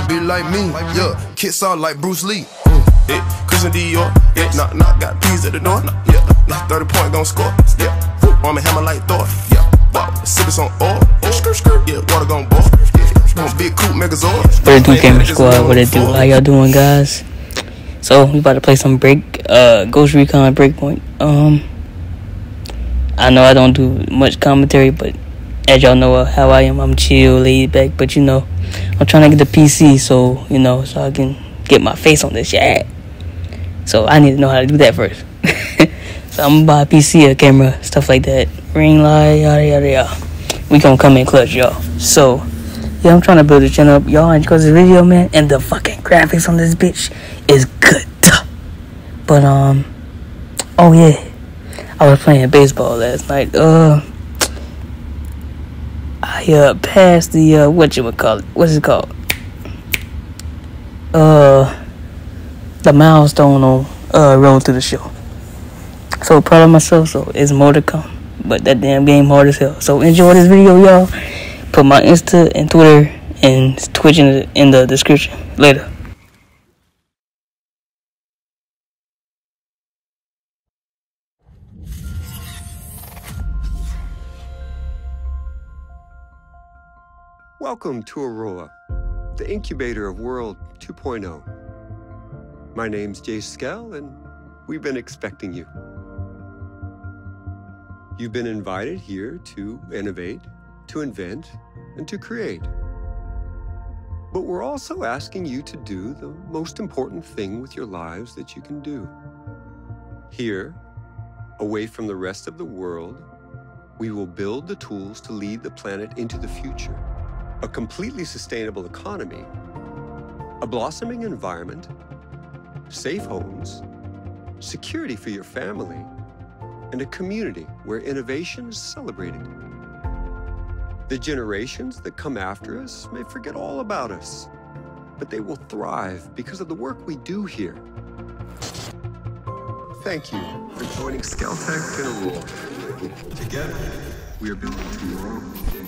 wanna be like me. Yeah, kids all like Bruce Lee. Mm. Yeah, Christian Dior. Yeah, knock knock, got peas at the door. Yeah, nah, 30 point gon' score. Yeah, arm and hammer like Thor. Yeah, wow, sippin' some oil. Yeah, water gon' boil. Yeah, big coupe megazord. What it do, Gamer Squad? What it do? How y'all doing, guys? So we about to play some break, uh, Ghost Recon Breakpoint. Um, I know I don't do much commentary, but as y'all know how I am, I'm chill, laid back. But you know, I'm trying to get the PC, so you know, so I can get my face on this shit. So I need to know how to do that first. so I'm gonna buy a PC, a camera, stuff like that, ring light, yada yada yada. We gonna come in clutch, y'all. So yeah, I'm trying to build a channel up, y'all. Enjoy this video, man, and the fucking graphics on this bitch is good. But um, oh yeah. I was playing baseball last night. Uh, I uh passed the uh what you would call it? What's it called? Uh, the milestone on uh road to the show. So proud of myself. So it's more to come. But that damn game hard as hell. So enjoy this video, y'all. Put my Insta and Twitter and Twitch in the, in the description later. Welcome to Auroa, the incubator of World 2.0. My name's Jace Skell, and we've been expecting you. You've been invited here to innovate, to invent, and to create. But we're also asking you to do the most important thing with your lives that you can do. Here, away from the rest of the world, we will build the tools to lead the planet into the future a completely sustainable economy, a blossoming environment, safe homes, security for your family, and a community where innovation is celebrated. The generations that come after us may forget all about us, but they will thrive because of the work we do here. Thank you for joining Skeltech Auroa. Together, we are building tomorrow.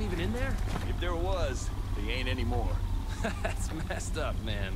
Anyone even in there? If there was, they ain't anymore. That's messed up, man.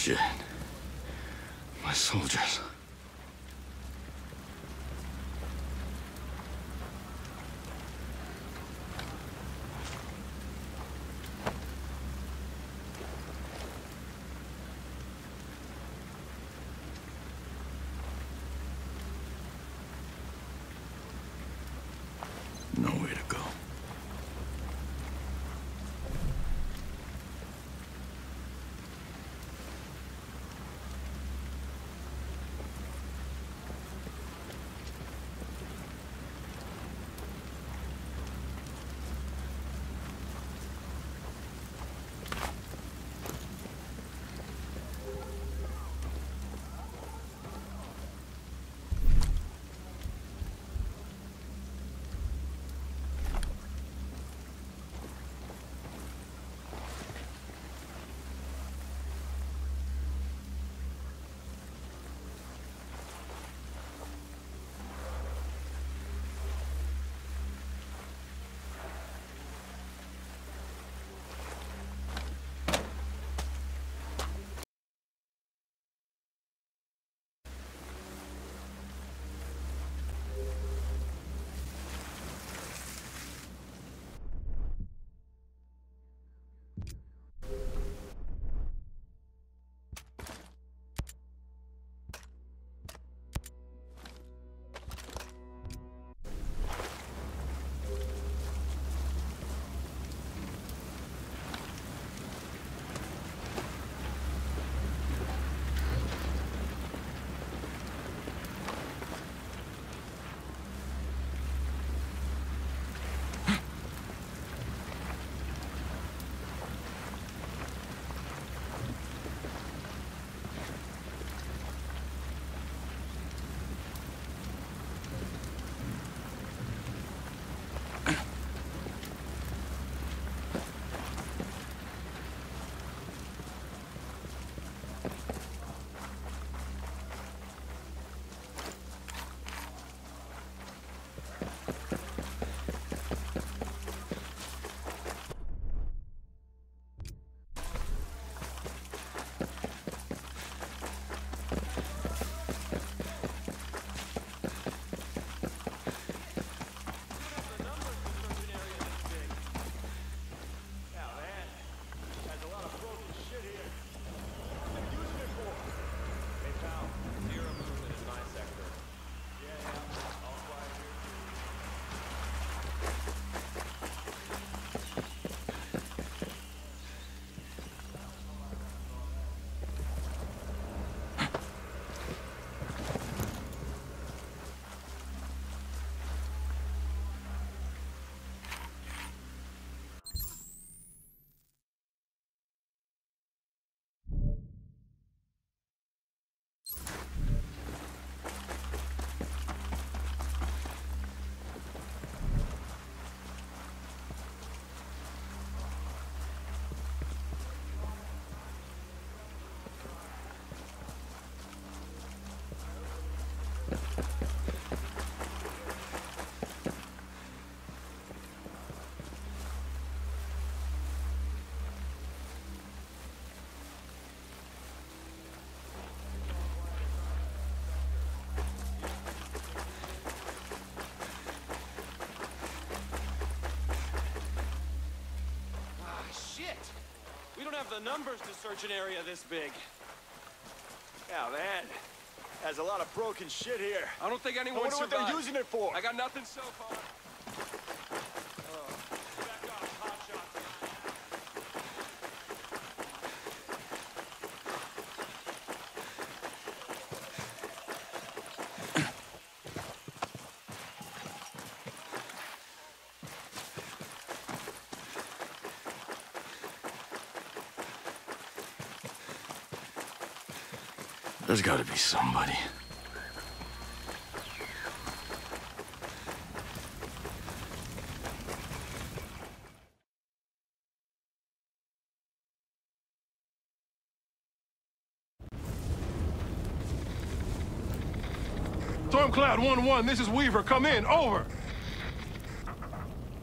Shit. My soldiers. Ah, we don't have the numbers to search an area this big. Yeah, man. Has a lot of broken shit here. I don't think I anyone wonder what they're using it for. I got nothing so far. There's gotta be somebody. Stormcloud 1-1, this is Weaver. Come in. Over.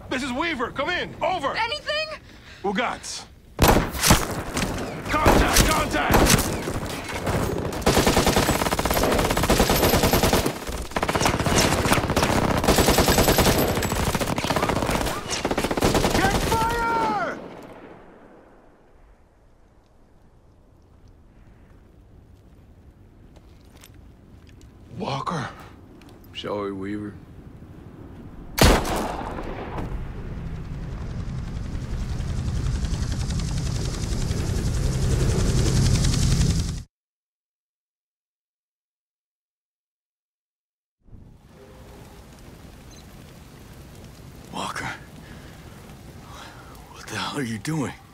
This is Weaver. Come in. Over. Anything? Ugats. Contact! Contact! Hell are you doing?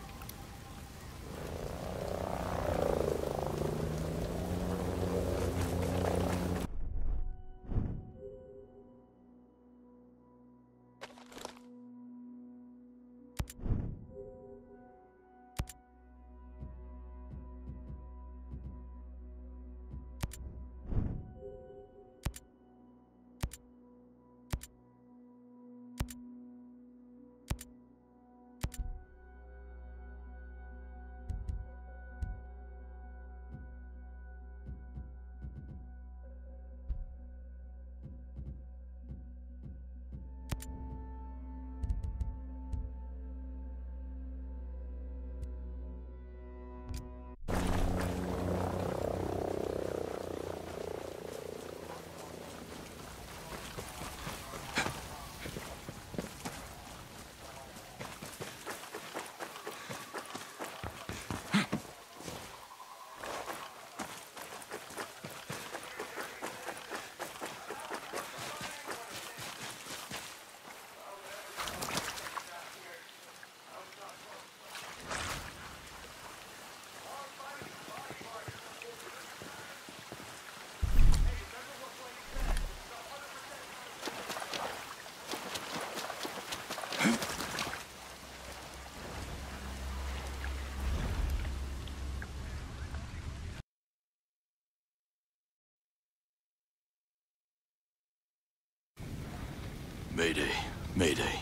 Mayday. Mayday.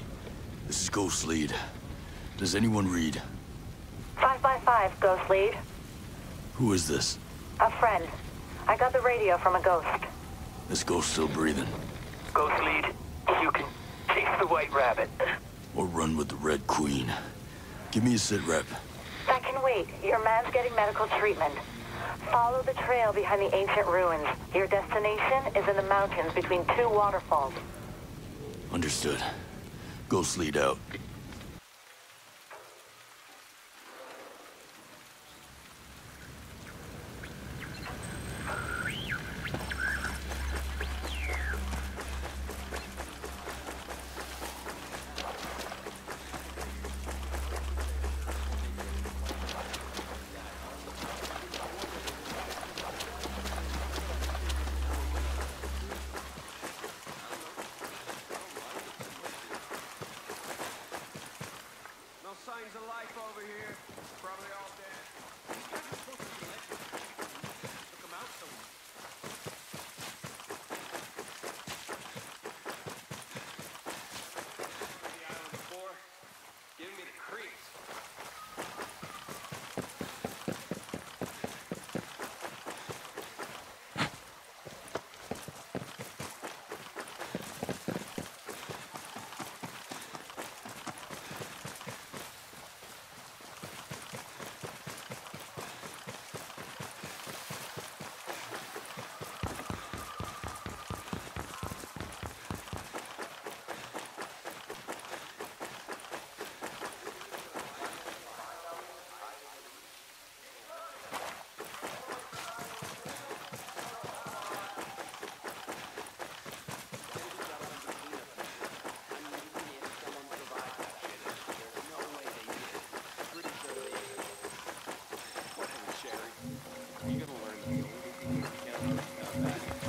This is Ghost Lead. Does anyone read? 555, Ghost Lead. Who is this? A friend. I got the radio from a ghost. This ghost still breathing. Ghost lead, you can chase the white rabbit. Or run with the Red Queen. Give me a sit rep. That can wait. Your man's getting medical treatment. Follow the trail behind the ancient ruins. Your destination is in the mountains between two waterfalls. Understood. Ghost lead out.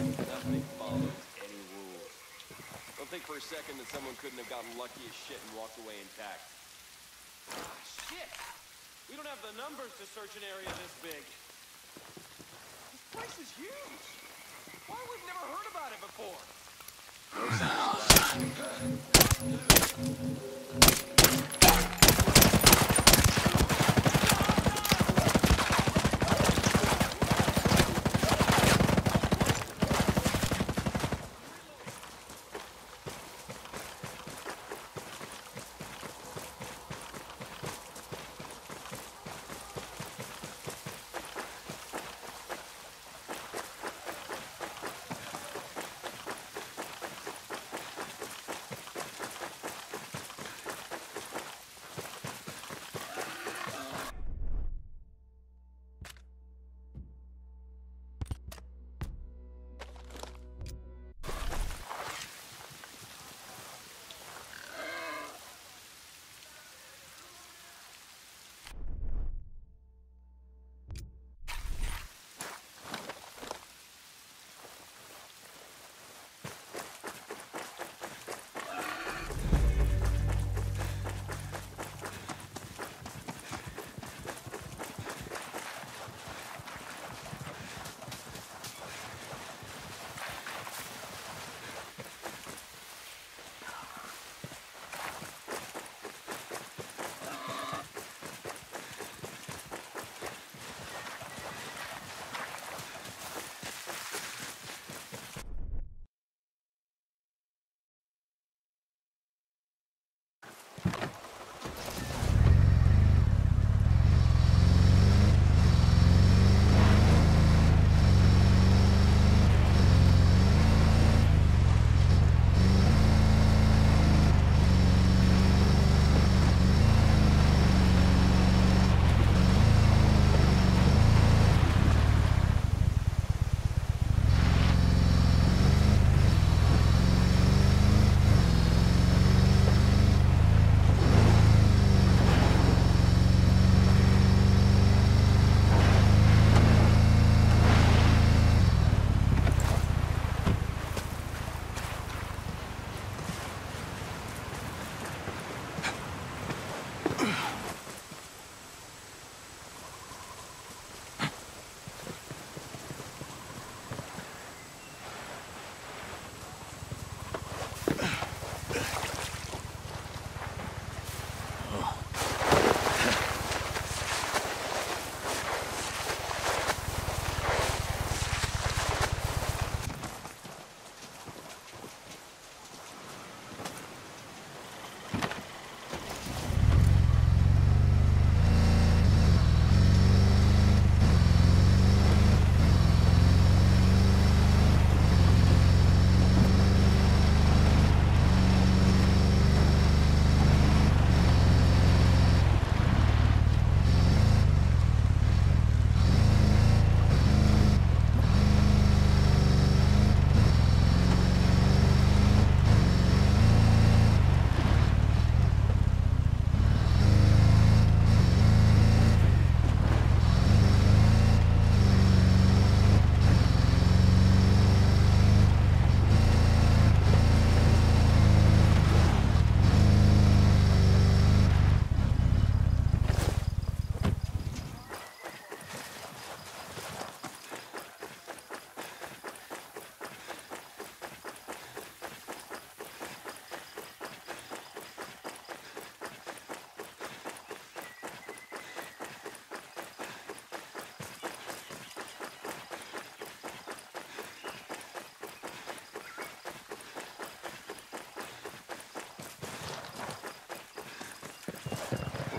Nothing follows any rules. Don't think for a second that someone couldn't have gotten lucky as shit and walked away intact. Ah, shit! We don't have the numbers to search an area this big. This place is huge! Why we've never heard about it before?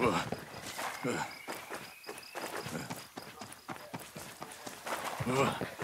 Uh. Uh. Uh.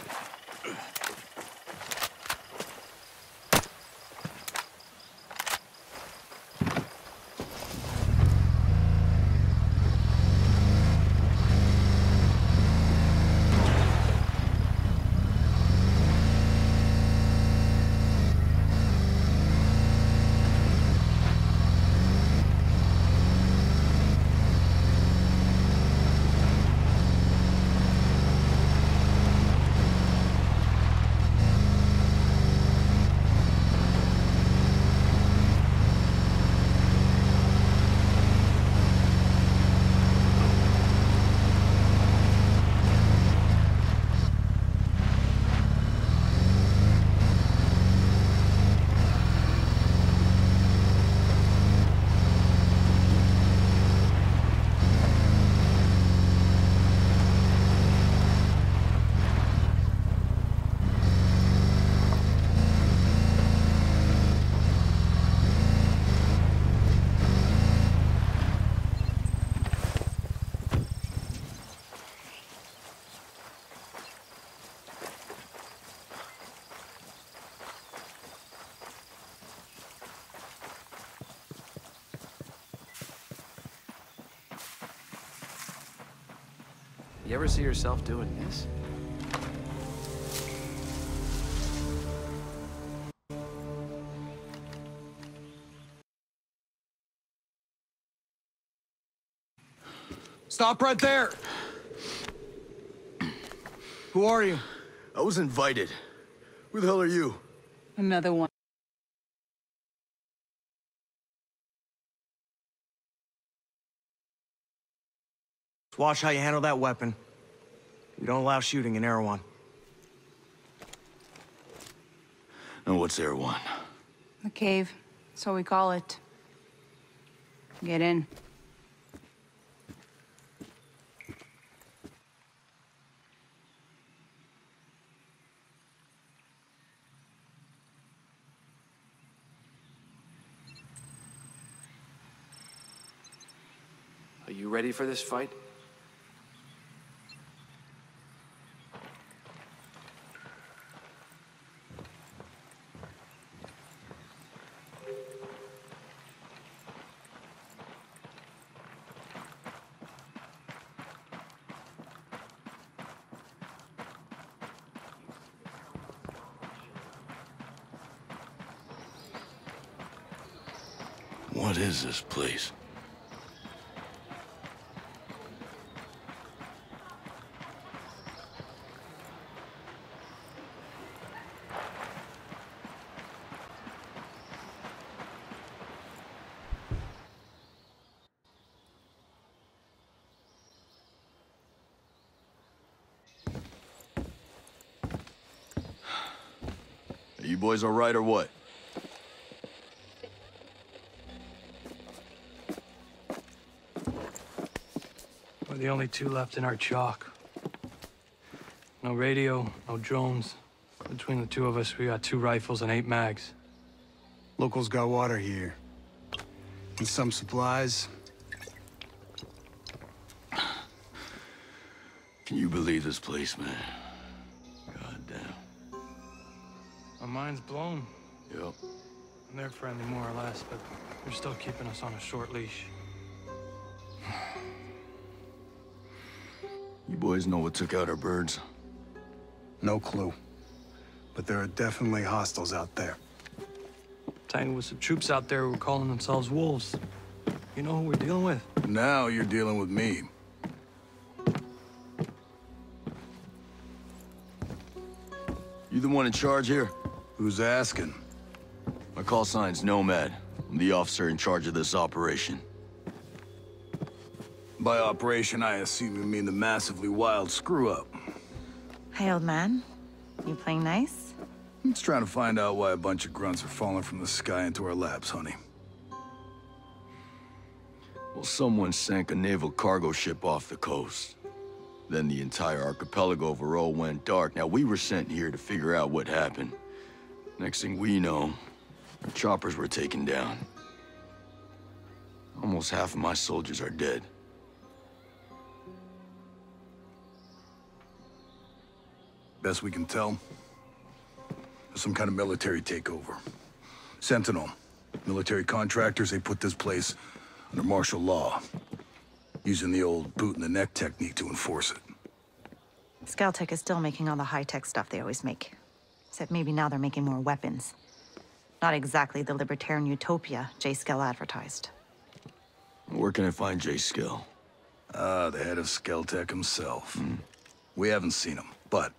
You ever see yourself doing this? Stop right there! Who are you? I was invited. Who the hell are you? Another one. Watch how you handle that weapon. You don't allow shooting in Erewhon. And what's Erewhon? The cave. So we call it. Get in. Are you ready for this fight? What is this place? Are you boys all right or what? The only two left in our chalk. No radio, no drones. Between the two of us, we got two rifles and eight mags. Locals got water here. And some supplies. Can you believe this place, man? God damn. My mind's blown. Yep. And they're friendly, more or less, but they're still keeping us on a short leash. Boys know what took out our birds? No clue. But there are definitely hostiles out there. Tangled with some troops out there who were calling themselves wolves. You know who we're dealing with? Now you're dealing with me. You the one in charge here? Who's asking? My call sign's Nomad. I'm the officer in charge of this operation. By operation, I assume you mean the massively wild screw-up. Hey, old man. You playing nice? I'm just trying to find out why a bunch of grunts are falling from the sky into our laps, honey. Well, someone sank a naval cargo ship off the coast. Then the entire archipelago of Auroa went dark. Now, we were sent here to figure out what happened. Next thing we know, our choppers were taken down. Almost half of my soldiers are dead. Best we can tell, there's some kind of military takeover. Sentinel, military contractors, they put this place under martial law, using the old boot in the neck technique to enforce it. Skeltech is still making all the high-tech stuff they always make. Except maybe now they're making more weapons. Not exactly the libertarian utopia Jace Skell advertised. Where can I find Jace Skell? Ah, the head of Skeltech himself. We haven't seen him, but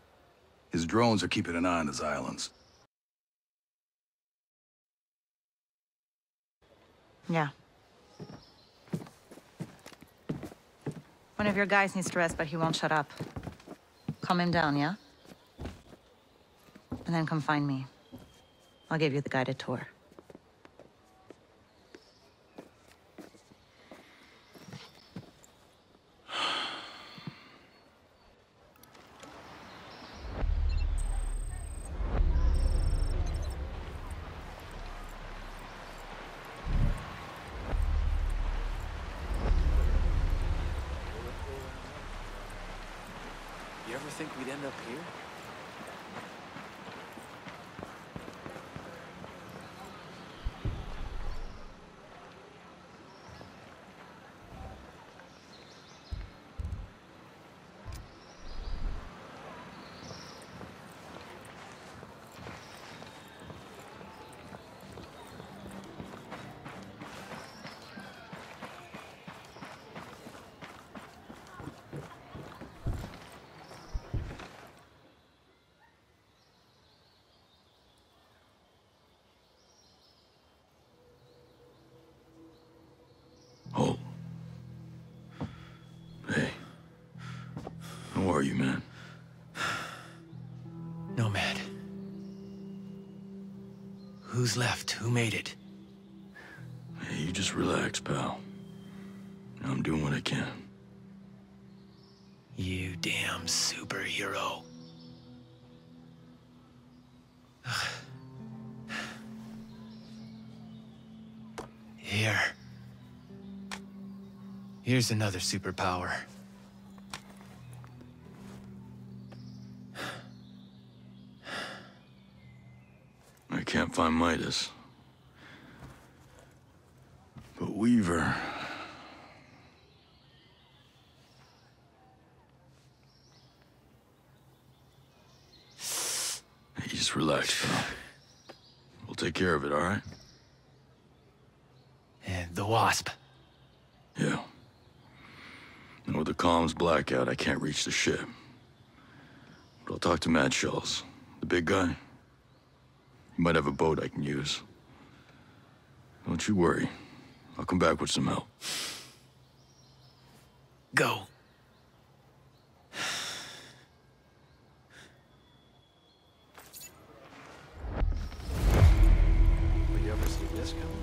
his drones are keeping an eye on his islands. Yeah. One of your guys needs to rest, but he won't shut up. Calm him down, yeah? And then come find me. I'll give you the guided tour. You ever think we'd end up here? Are you, man? Nomad. Who's left? Who made it? Hey, you just relax, pal. I'm doing what I can. You damn superhero. Here. Here's another superpower. Can't find Midas. But Weaver... Hey, just relax, pal. We'll take care of it, all right? And the Wasp. Yeah. And with the comms blackout, I can't reach the ship. But I'll talk to Mad Shells, the big guy. He might have a boat I can use. Don't you worry. I'll come back with some help. Go. Would you ever see this coming?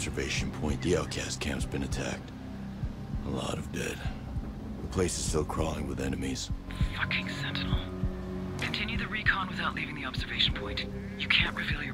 Observation point. The outcast camp's been attacked. A lot of dead. The place is still crawling with enemies. Fucking Sentinel. Continue the recon without leaving the observation point. You can't reveal your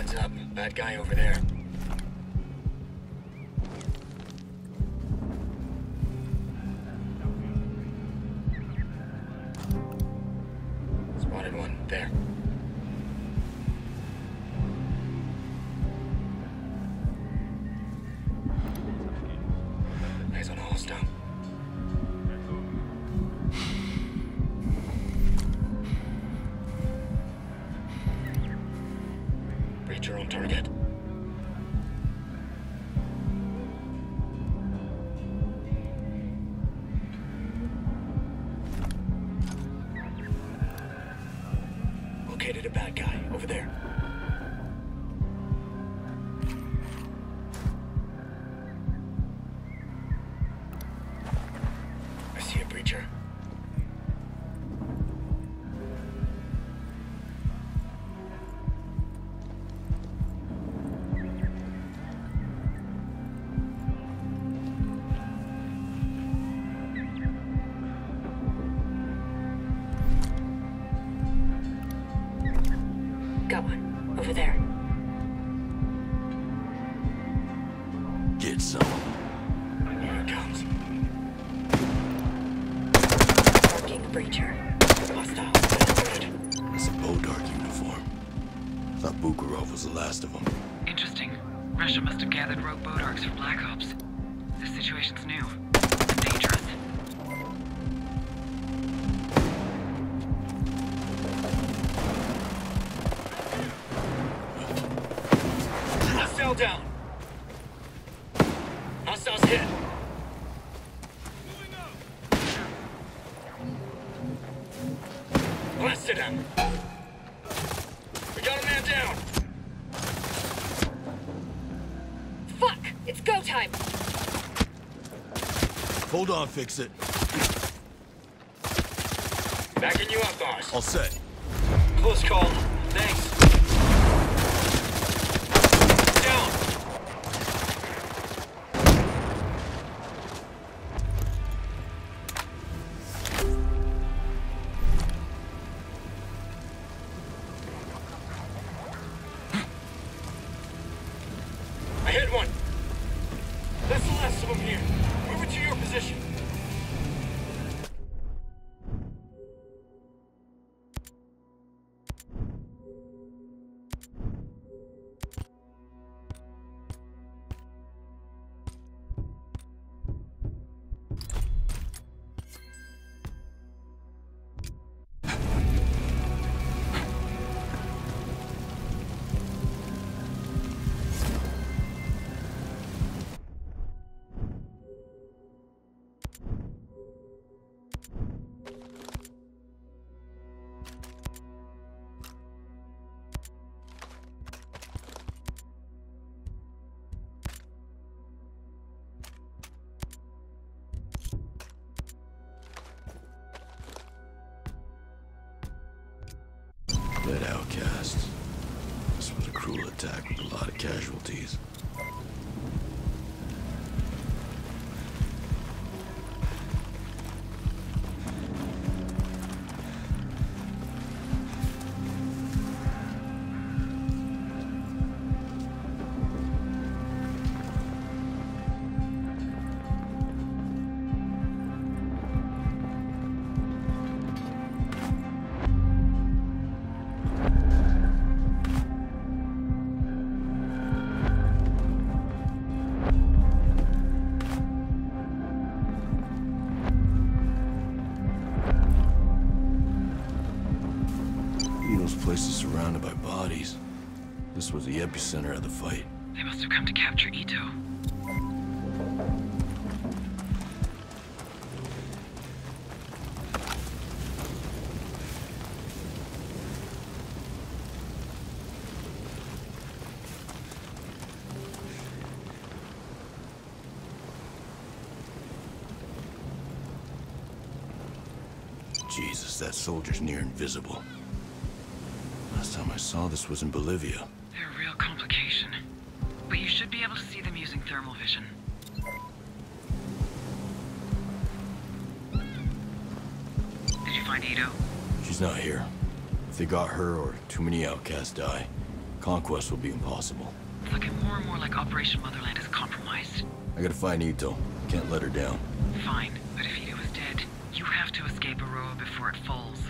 Heads up, that guy over there. Breacher. Hostile. That's a Bodark uniform. Thought Bukharov was the last of them. Interesting. Russia must have gathered rogue Bodarks for Black Ops. This situation's new. Fix it. Backing you up, boss. All set. Close call. With a lot of casualties. Place is surrounded by bodies. This was the epicenter of the fight. They must have come to capture Ito. Jesus, that soldier's near invisible. Saw this was in Bolivia. They're a real complication. But you should be able to see them using thermal vision. Did you find Ito? She's not here. If they got her or too many outcasts die, Conquest will be impossible. It's looking more and more like Operation Motherland is compromised. I gotta find Ito. Can't let her down. Fine, but if Ito is dead, you have to escape Auroa before it falls.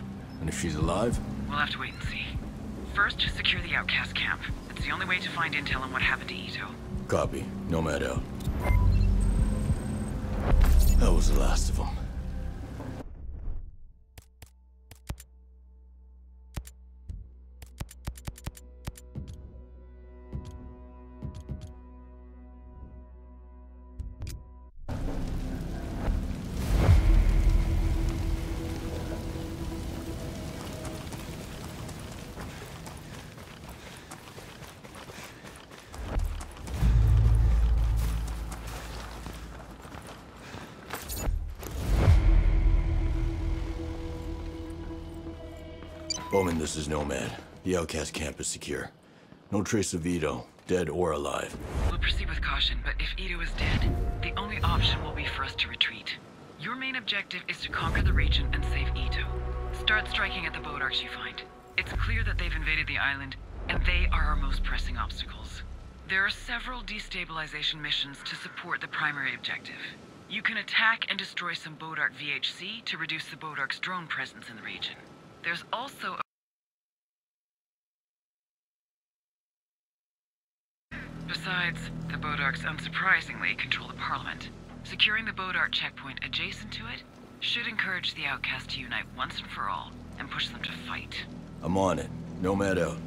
And if she's alive? We'll have to wait. First, secure the outcast camp. It's the only way to find intel on what happened to Ito. Copy. Nomad out. That was the last of them. Bowman, this is Nomad. The outcast camp is secure. No trace of Ito, dead or alive. We'll proceed with caution, but if Ito is dead, the only option will be for us to retreat. Your main objective is to conquer the region and save Ito. Start striking at the Bodarks you find. It's clear that they've invaded the island, and they are our most pressing obstacles. There are several destabilization missions to support the primary objective. You can attack and destroy some Bodark VHC to reduce the Bodark's drone presence in the region. There's also a Besides, the Bodarks unsurprisingly control the Parliament. Securing the Bodark checkpoint adjacent to it should encourage the outcast to unite once and for all and push them to fight. I'm on it. Nomad out.